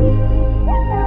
Woo-hoo!